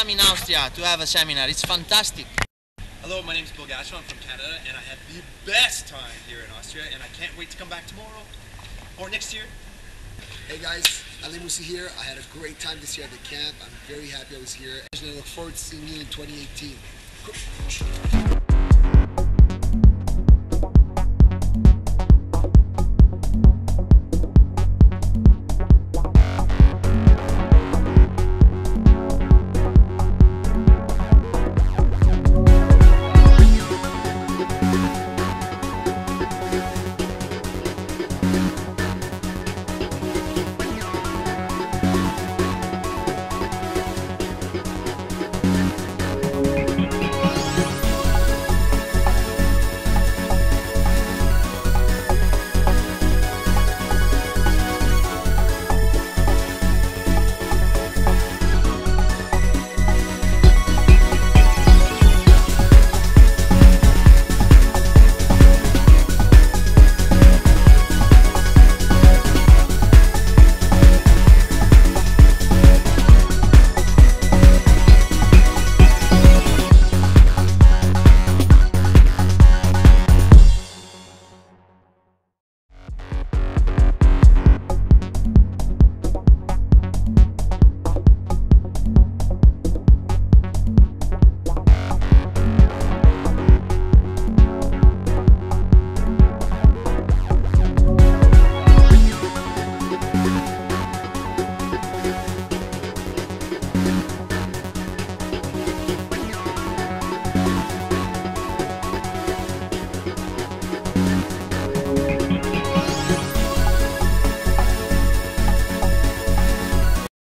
come in Austria to have a seminar. It's fantastic. Hello, my name is Bill Gasho. I'm from Canada, and I had the best time here in Austria, and I can't wait to come back tomorrow or next year. Hey guys, Alain Moussi here. I had a great time this year at the camp. I'm very happy I was here. And I look forward to seeing you in 2018.